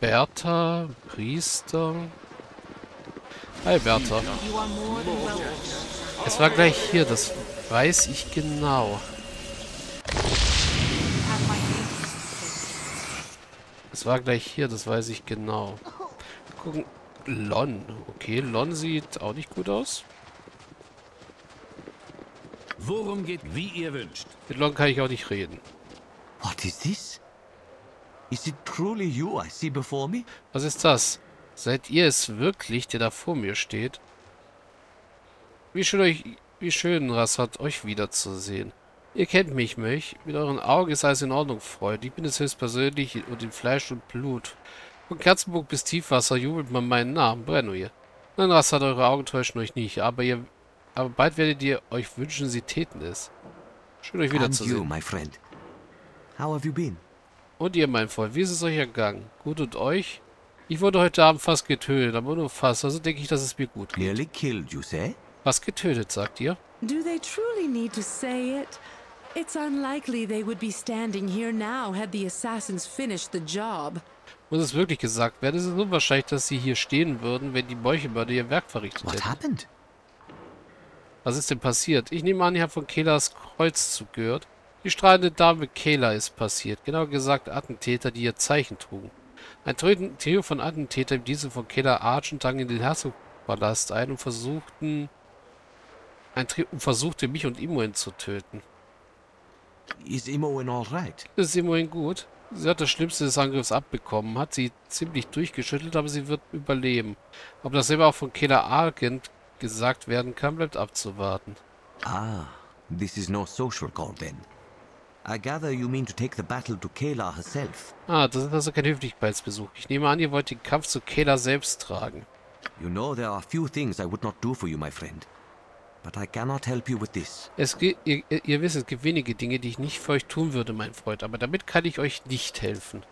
Bertha, Priester. Hi Bertha. Es war gleich hier, das weiß ich genau. Es war gleich hier, das weiß ich genau. Gucken. Lon. Okay, Lon sieht auch nicht gut aus. Worum geht, wie ihr wünscht. Mit Lon kann ich auch nicht reden. What is this? Is it truly you I see before me? Was ist das? Seid ihr es wirklich, der da vor mir steht? Wie schön euch, wie schön, Rassat, euch wiederzusehen. Ihr kennt mich, Mönch. Mit euren Augen ist alles in Ordnung, Freund. Ich bin es höchstpersönlich und in Fleisch und Blut. Von Kerzenburg bis Tiefwasser jubelt man meinen Namen, Brennoje. Nein, Rassat, eure Augen täuschen euch nicht, aber ihr, aber bald werdet ihr euch wünschen, sie täten es. Schön, euch And you, wiederzusehen. my friend. How have you been? Und ihr, mein Freund, wie ist es euch ergangen? Gut und euch? Ich wurde heute Abend fast getötet, aber nur fast, also denke ich, dass es mir gut geht. Nearly killed, you say? Was getötet, sagt ihr? Do they truly need to say it? It's unlikely they would be standing here now had the assassins finished the job. Muss es wirklich gesagt werden? Es ist unwahrscheinlich, dass sie hier stehen würden, wenn die Meuchelmörder ihr Werk verrichtet What hätten. happened? Was ist denn passiert? Ich nehme an, ihr habt von Kelas Kreuz zugehört. Die strahlende Dame Kela ist passiert. Genauer gesagt Attentäter, die ihr Zeichen trugen. Ein Trio von Attentätern im Dienste von Kela Argent drang in den Herzogpalast ein und versuchten... Ein Trio und versuchte mich und Imoen zu töten. Is Imoen all right? Ist Imoen gut? Sie hat das Schlimmste des Angriffs abbekommen, hat sie ziemlich durchgeschüttelt, aber sie wird überleben. Ob dasselbe auch von Kela Argent gesagt werden kann, bleibt abzuwarten. Ah, this is no social call then. I gather you mean to take the battle to Kayla herself. Ah, das ist also kein Höflichkeitsbesuch. Ich nehme an, ihr wollt den Kampf zu Kayla selbst tragen. You know there are few things I would not do for you, my friend. But I cannot help you with this. Es ihr, ihr- ihr wisst, es gibt wenige Dinge, die ich nicht für euch tun würde, mein Freund. Aber damit kann ich euch nicht helfen.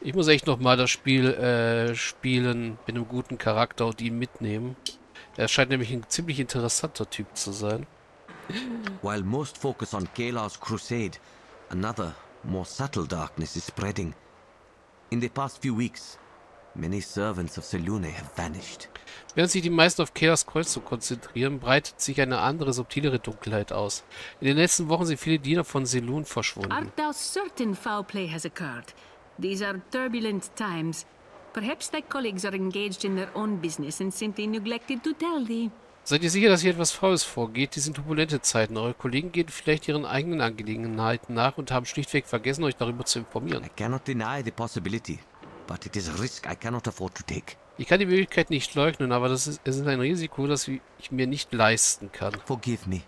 Ich muss echt nochmal das Spiel äh, spielen mit einem guten Charakter und ihn mitnehmen. Er scheint nämlich ein ziemlich interessanter Typ zu sein. While most focus on Kayla's crusade, another, more subtle darkness is spreading. In the past few weeks, many servants of Selune have vanished. Während sich die meisten auf Kaylas Kreuzung konzentrieren, breitet sich eine andere, subtilere Dunkelheit aus. In den letzten Wochen sind viele Diener von Selun verschwunden. Art thou certain foul play has occurred? These are turbulent times. Perhaps thy colleagues are engaged in their own business and simply neglected to tell thee. Seid ihr sicher, dass hier etwas Faules vorgeht? Die sind turbulente Zeiten. Eure Kollegen gehen vielleicht ihren eigenen Angelegenheiten nach und haben schlichtweg vergessen, euch darüber zu informieren. Ich kann die Möglichkeit nicht leugnen, aber das ist, es ist ein Risiko, das ich mir nicht leisten kann. Forgive me.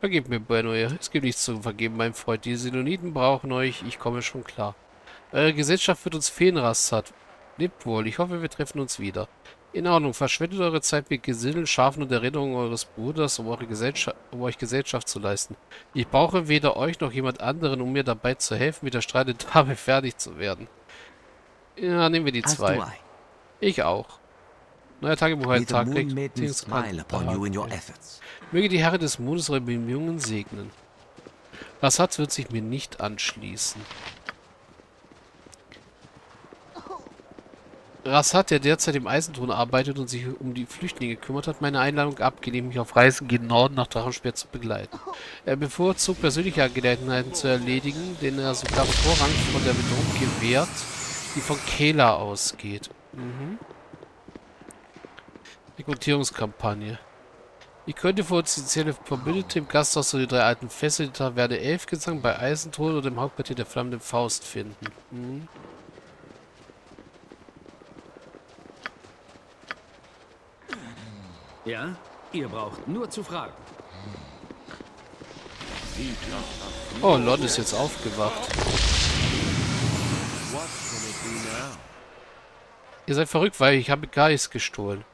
Vergebt mir, Bueno, es gibt nichts zu vergeben, mein Freund. Die Siloniten brauchen euch, ich komme schon klar. Eure Gesellschaft wird uns fehlen, Rassat. Lebt wohl, ich hoffe, wir treffen uns wieder. In Ordnung, verschwendet eure Zeit mit Gesindeln, Schafen und Erinnerungen eures Bruders, um, eure Gesellschaft, um euch Gesellschaft zu leisten. Ich brauche weder euch noch jemand anderen, um mir dabei zu helfen, mit der strahlenden Dame fertig zu werden. Ja, nehmen wir die zwei. Ich auch. Neuer Tagebuch, May ein the Tag moon maiden Dings- smile upon you in your efforts. Möge die Herren des Mondes eure Bemühungen segnen. Rassat wird sich mir nicht anschließen. Rassat, der derzeit im Eisenton arbeitet und sich um die Flüchtlinge kümmert, hat meine Einladung abgelehnt, mich auf Reisen gen Norden nach Drachensperr zu begleiten. Er bevorzugt persönliche Angelegenheiten zu erledigen, denen er sogar Vorrang von der Bedrohung gewährt, die von Kela ausgeht. Mhm. Rekrutierungskampagne. Ich könnte für potenzielle Verbündete im Gasthaus so die drei alten Fässer, die Taverne Elfgesang bei Eisenthron oder im Hauptquartier der Flammenden Faust finden. Hm. Ja? Ihr braucht nur zu fragen. Oh, Lon ist jetzt aufgewacht. Ihr seid verrückt, weil ich habe Geist gestohlen.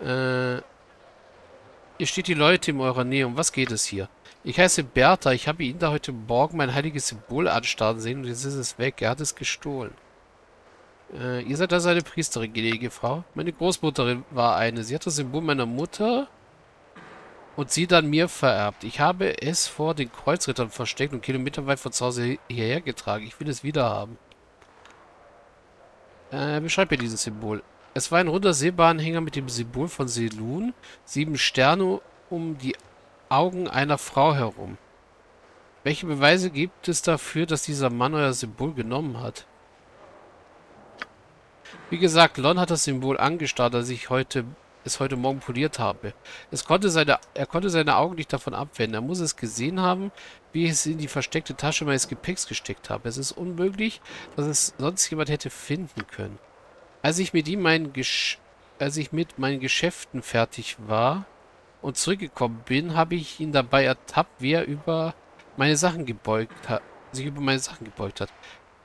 Äh, ihr steht die Leute in eurer Nähe. Um was geht es hier? Ich heiße Bertha. Ich habe ihn da heute Morgen mein heiliges Symbol anstarren sehen und jetzt ist es weg. Er hat es gestohlen. Äh, ihr seid also eine Priesterin, gnädige Frau. Meine Großmutter war eine. Sie hat das Symbol meiner Mutter und sie dann mir vererbt. Ich habe es vor den Kreuzrittern versteckt und kilometerweit von zu Hause hierher getragen. Ich will es wieder haben. Äh, beschreib mir dieses Symbol. Es war ein runder Silberanhänger mit dem Symbol von Selun. Sieben Sterne um die Augen einer Frau herum. Welche Beweise gibt es dafür, dass dieser Mann euer Symbol genommen hat? Wie gesagt, Lon hat das Symbol angestarrt, als ich heute, es heute Morgen poliert habe. Es konnte seine, er konnte seine Augen nicht davon abwenden. Er muss es gesehen haben, wie ich es in die versteckte Tasche meines Gepäcks gesteckt habe. Es ist unmöglich, dass es sonst jemand hätte finden können. Als ich mit ihm meinen Gesch als ich mit meinen Geschäften fertig war und zurückgekommen bin, habe ich ihn dabei ertappt, wie er über meine Sachen gebeugt hat, sich über meine Sachen gebeugt hat.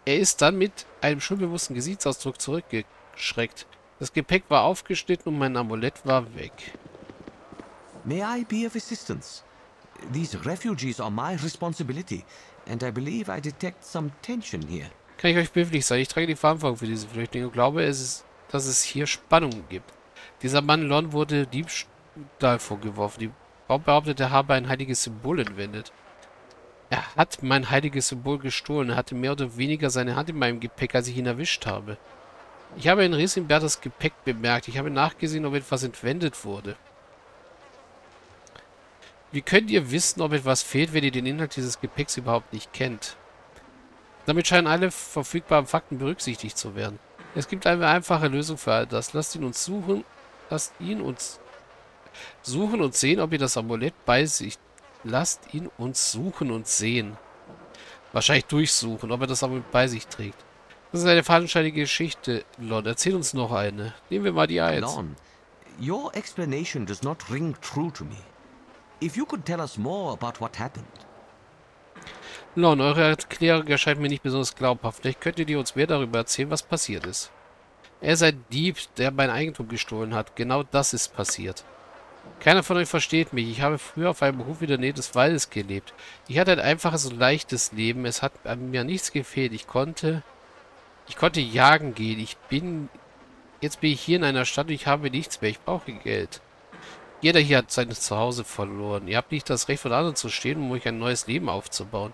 Er ist dann mit einem schulbewussten Gesichtsausdruck zurückgeschreckt. Das Gepäck war aufgeschnitten und mein Amulett war weg. May I be of assistance? These refugees are my responsibility, and I believe I detect some tension here. Kann ich euch behilflich sein? Ich trage die Verantwortung für diese Flüchtlinge und glaube, es ist, dass es hier Spannungen gibt. Dieser Mann Lon wurde Diebstahl vorgeworfen. Die Frau behauptet, er habe ein heiliges Symbol entwendet. Er hat mein heiliges Symbol gestohlen. Er hatte mehr oder weniger seine Hand in meinem Gepäck, als ich ihn erwischt habe. Ich habe in Berthas Gepäck bemerkt. Ich habe nachgesehen, ob etwas entwendet wurde. Wie könnt ihr wissen, ob etwas fehlt, wenn ihr den Inhalt dieses Gepäcks überhaupt nicht kennt? Damit scheinen alle verfügbaren Fakten berücksichtigt zu werden. Es gibt eine einfache Lösung für all das. Lasst ihn uns suchen. Lasst ihn uns suchen und sehen, ob ihr das Amulett bei sich... Lasst ihn uns suchen und sehen. Wahrscheinlich durchsuchen, ob er das Amulett bei sich trägt. Das ist eine fadenscheinige Geschichte, Lon. Erzähl uns noch eine. Nehmen wir mal die Eins. Lon, your explanation does not ring true to me. If you could tell us more about what happened. Lon, eure Erklärung erscheint mir nicht besonders glaubhaft. Vielleicht könntet ihr uns mehr darüber erzählen, was passiert ist. Er ist ein Dieb, der mein Eigentum gestohlen hat. Genau das ist passiert. Keiner von euch versteht mich. Ich habe früher auf einem Hof in der Nähe des Waldes gelebt. Ich hatte ein einfaches und leichtes Leben. Es hat mir nichts gefehlt. Ich konnte... Ich konnte jagen gehen. Ich bin... Jetzt bin ich hier in einer Stadt und ich habe nichts mehr. Ich brauche Geld. Jeder hier hat sein Zuhause verloren. Ihr habt nicht das Recht von anderen zu stehen, um euch ein neues Leben aufzubauen.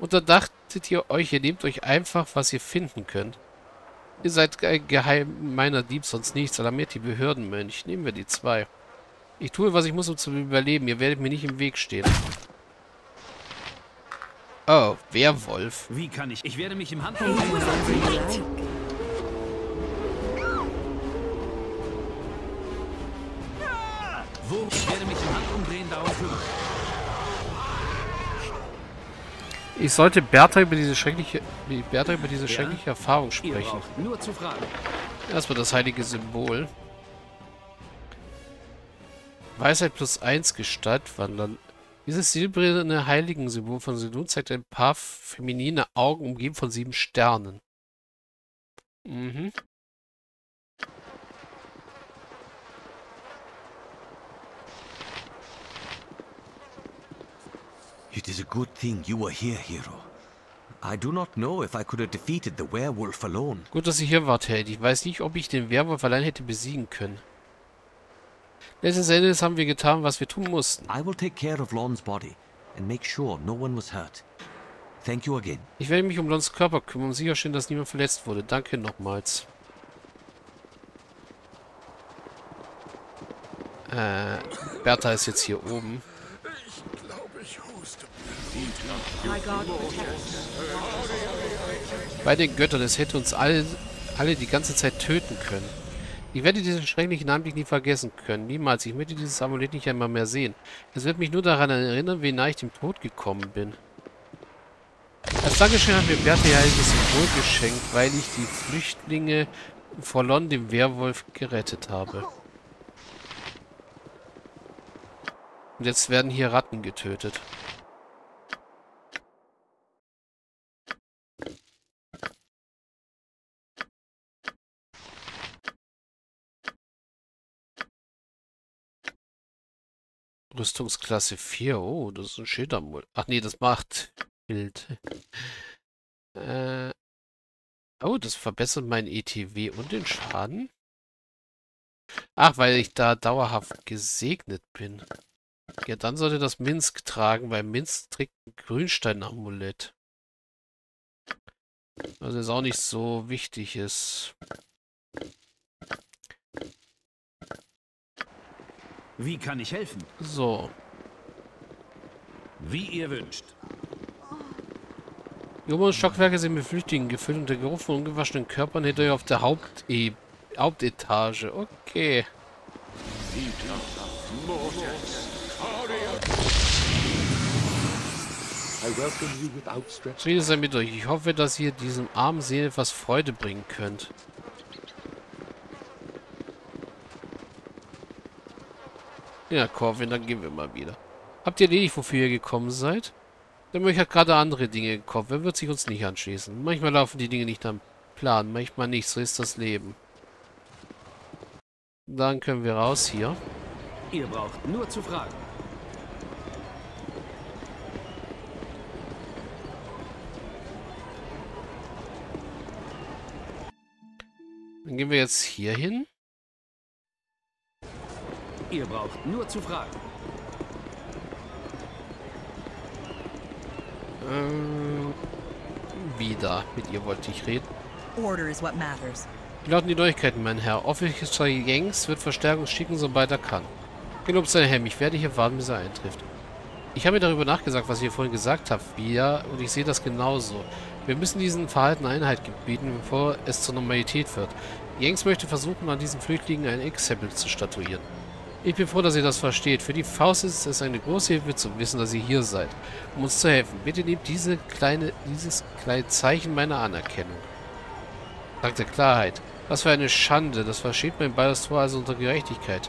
Und dann dachtet ihr euch, ihr nehmt euch einfach, was ihr finden könnt. Ihr seid ein geheimer Dieb, sonst nichts. Alarmiert die Behördenmönch. Nehmen wir die zwei. Ich tue, was ich muss, um zu überleben. Ihr werdet mir nicht im Weg stehen. Oh, Werwolf. Wie kann ich? Ich werde mich im Hand... Wo? Ich werde mich im Handumdrehen darum kümmern. Ich sollte Bertha über diese schreckliche, Bertha über diese Ja? schreckliche Erfahrung sprechen. nur zu fragen. Erstmal das heilige Symbol. Weisheit plus 1 Gestalt wandern. Dieses silberne Heiligen-Symbol von Selun zeigt ein paar feminine Augen umgeben von sieben Sternen. Mhm. It is a good thing you were here, hero. I do not know if I could have defeated the werewolf alone. Gut, dass ich hier wart, Held. Ich weiß nicht, ob ich den Werwolf allein hätte besiegen können. Letzten Endes haben wir getan, was wir tun mussten. I will take care of Lon's body and make sure no one was hurt. Thank you again. Ich werde mich um Lons Körper kümmern und sicherstellen, dass niemand verletzt wurde. Danke nochmals. Äh, Bertha ist jetzt hier oben. Bei den Göttern, es hätte uns alle, alle die ganze Zeit töten können. Ich werde diesen schrecklichen Anblick nie vergessen können. Niemals. Ich möchte dieses Amulett nicht einmal mehr sehen. Es wird mich nur daran erinnern, wie nah ich dem Tod gekommen bin. Als Dankeschön hat mir Bertha ihr heiliges Symbol geschenkt, weil ich die Flüchtlinge vor Lon, dem Werwolf, gerettet habe. Und jetzt werden hier Ratten getötet. Rüstungsklasse 4. Oh, das ist ein Schildermul. Ach nee, das macht Bild. Äh. Oh, das verbessert mein ETW und den Schaden? Ach, weil ich da dauerhaft gesegnet bin. Ja, dann sollte das Minsk tragen, weil Minsk trägt ein Grünstein-Amulett. Also es auch nicht so wichtig ist. Wie kann ich helfen? So. Wie ihr wünscht. Die oberen Stockwerke sind mit Flüchtlingen gefüllt und der Geruch von ungewaschenen Körpern hinter ihr auf der Haupte Hauptetage. Okay. Friede sei mit euch. Ich hoffe, dass ihr diesem armen Seele etwas Freude bringen könnt. Ja, Corvin, dann gehen wir mal wieder. Habt ihr erledigt, wofür ihr gekommen seid? Der Mönch hat gerade andere Dinge im Kopf. Er wird sich uns nicht anschließen. Manchmal laufen die Dinge nicht am Plan, manchmal nicht. So ist das Leben. Dann können wir raus hier. Ihr braucht nur zu fragen. Dann gehen wir jetzt hier hin. Ihr braucht nur zu fragen. Ähm, wieder. Mit ihr wollte ich reden. Order is what matters. Wie lauten die Neuigkeiten, mein Herr? Officer Yanks wird Verstärkung schicken, sobald er kann. Gelobt sei Helm, ich werde hier warten, bis er eintrifft. Ich habe mir darüber nachgesagt, was ihr vorhin gesagt habt, Bia, und ich sehe das genauso. Wir müssen diesen Verhalten Einheit gebieten, bevor es zur Normalität wird. Yanks möchte versuchen, an diesen Flüchtlingen ein Exempel zu statuieren. Ich bin froh, dass ihr das versteht. Für die Faust ist es eine große Hilfe zu wissen, dass ihr hier seid, um uns zu helfen. Bitte nehmt diese kleine, dieses kleine Zeichen meiner Anerkennung. Dank der Klarheit. Was für eine Schande. Das versteht mein beides Tor also unter Gerechtigkeit.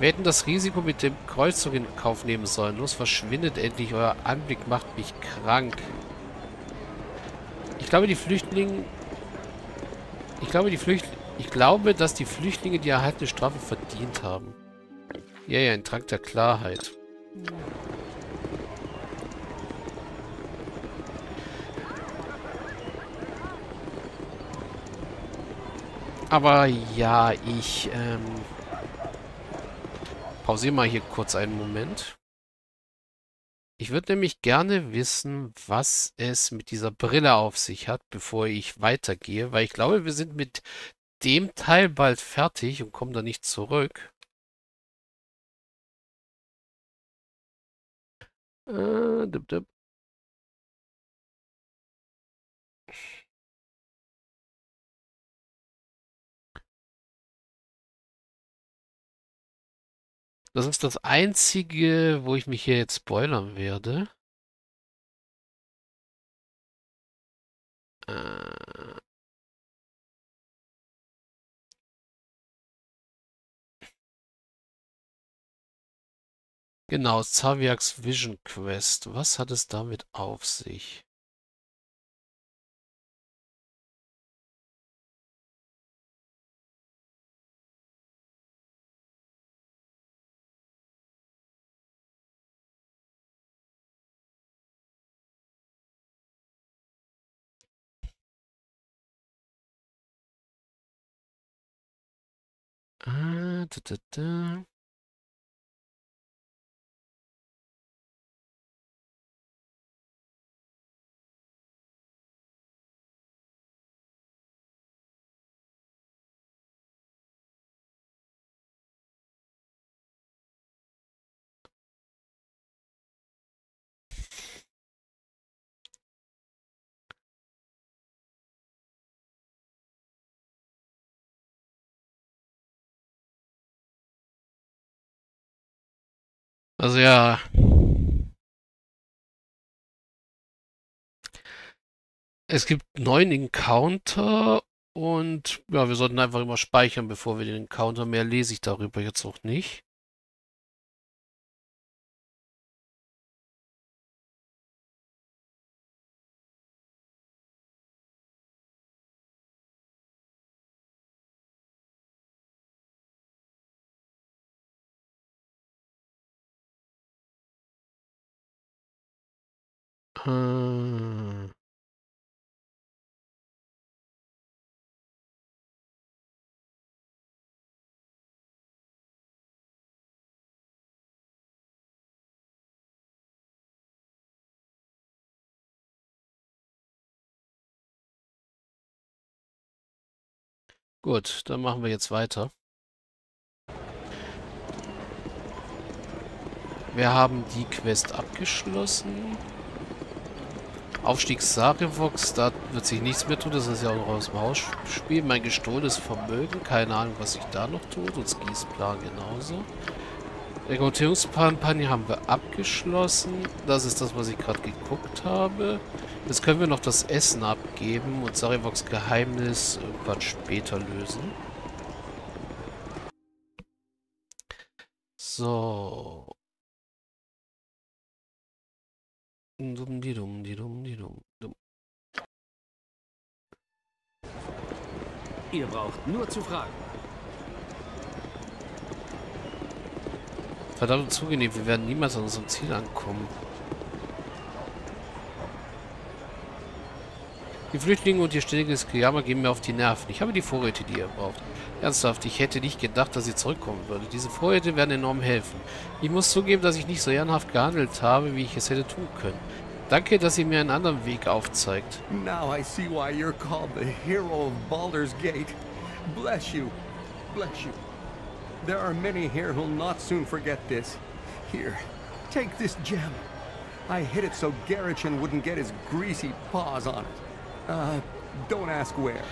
Wir hätten das Risiko mit dem Kreuzzug in Kauf nehmen sollen. Los, verschwindet endlich. Euer Anblick macht mich krank. Ich glaube, die Flüchtlinge... Ich glaube, die Flücht... Ich glaube, dass die Flüchtlinge die erhaltene Strafe verdient haben. Ja, ja, ein Trank der Klarheit. Aber ja, ich ähm, pausiere mal hier kurz einen Moment. Ich würde nämlich gerne wissen, was es mit dieser Brille auf sich hat, bevor ich weitergehe, weil ich glaube, wir sind mit dem Teil bald fertig und kommen da nicht zurück. Äh, dip, dip. Das ist das Einzige, wo ich mich hier jetzt spoilern werde. Äh. Genau, Zaviaks Vision Quest. Was hat es damit auf sich? Ah, da, da, da. Also ja. Es gibt neun Encounter und ja, wir sollten einfach immer speichern, bevor wir den Encounter. Mehr lese ich darüber jetzt auch nicht. Äh. Gut, dann machen wir jetzt weiter. Wir haben die Quest abgeschlossen. Aufstieg Sarivox, da wird sich nichts mehr tun. Das ist ja auch noch aus dem Haus spielen. Mein gestohlenes Vermögen, keine Ahnung, was sich da noch tut. Und Skis-Plan genauso. Rekrutierungskampagne haben wir abgeschlossen. Das ist das, was ich gerade geguckt habe. Jetzt können wir noch das Essen abgeben und Sarivox Geheimnis irgendwann später lösen. So. Dumm, die dumm, die dumm, die dumm, dumm. Ihr braucht nur zu fragen. Verdammt zugenehm, wir werden niemals an unserem Ziel ankommen. Die Flüchtlinge und ihr ständiges Gejammer gehen mir auf die Nerven. Ich habe die Vorräte, die ihr braucht. Ernsthaft, ich hätte nicht gedacht, dass sie zurückkommen würde. Diese Vorräte werden enorm helfen. Ich muss zugeben, dass ich nicht so ehrenhaft gehandelt habe, wie ich es hätte tun können. Danke, dass ihr mir einen anderen Weg aufzeigt. Now I see why you're called the hero of Baldur's Gate. Bless you. Bless you. There are many here who'll not soon forget this. Here, take this gem. I hid it so Garichin wouldn't get his greasy paws on it. Uh, don't ask where.